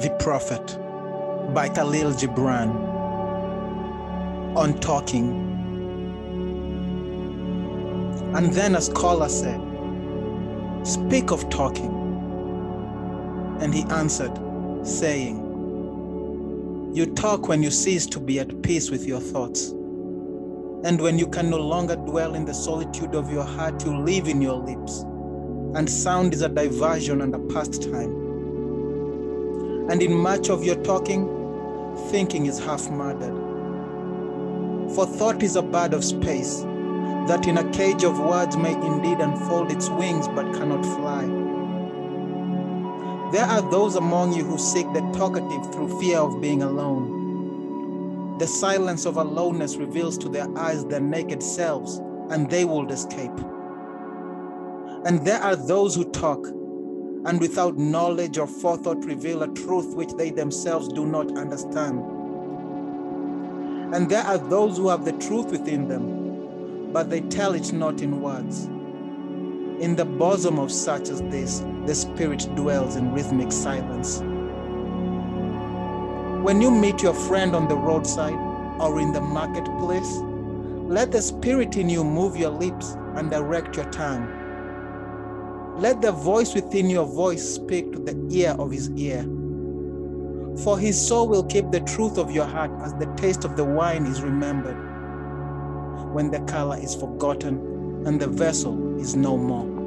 The Prophet by Kahlil Gibran on talking. And then a scholar said, Speak of talking. And he answered, saying, You talk when you cease to be at peace with your thoughts. And when you can no longer dwell in the solitude of your heart, you live in your lips. And sound is a diversion and a pastime. And in much of your talking, thinking is half murdered. For thought is a bird of space that in a cage of words may indeed unfold its wings but cannot fly. There are those among you who seek the talkative through fear of being alone. The silence of aloneness reveals to their eyes their naked selves, and they will escape. And there are those who talk, and without knowledge or forethought reveal a truth which they themselves do not understand. And there are those who have the truth within them, but they tell it not in words. In the bosom of such as this, the Spirit dwells in rhythmic silence. When you meet your friend on the roadside or in the marketplace, let the Spirit in you move your lips and direct your tongue. Let the voice within your voice speak to the ear of his ear. For his soul will keep the truth of your heart as the taste of the wine is remembered when the color is forgotten and the vessel is no more.